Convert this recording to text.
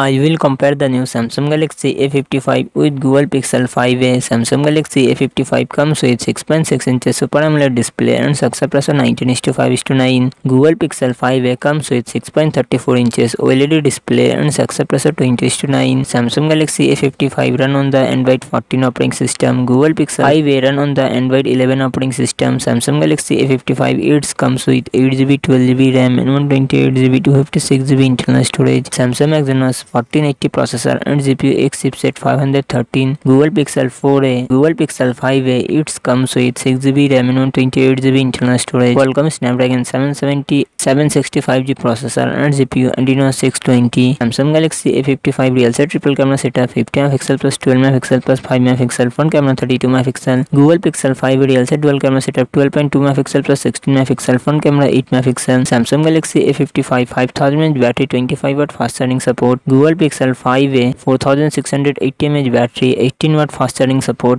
I will compare the new Samsung Galaxy A55 with Google Pixel 5a. Samsung Galaxy A55 comes with 6.6 inches Super AMOLED display and success ratio 19:5:9. Google Pixel 5a comes with 6.34 inches OLED display and success ratio 20:9. Samsung Galaxy A55 run on the Android 14 operating system. Google Pixel 5a run on the Android 11 operating system. Samsung Galaxy A55 it comes with 8GB, 12GB RAM and 128GB, 256GB internal storage. Samsung Exynos fourteen eighty processor and GPU एक chipset five hundred thirteen Google Pixel four है Google Pixel five है it's comes with six GB RAM twenty eight GB internal storage Qualcomm Snapdragon seven seventy seven sixty five G processor and GPU एंडीनो six twenty Samsung Galaxy A fifty five rear से triple camera setup fifty M pixel plus twelve megapixel plus five megapixel front camera thirty two megapixel Google Pixel five rear से twelve camera setup twelve point two megapixel plus sixteen megapixel front camera eight megapixel Samsung Galaxy A fifty five five thousand battery twenty five watt fast charging support Pixel 5a 4680 mAh battery 18 watt fast charging support